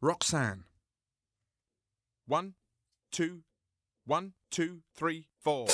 Roxanne. One, two, one, two, three, four.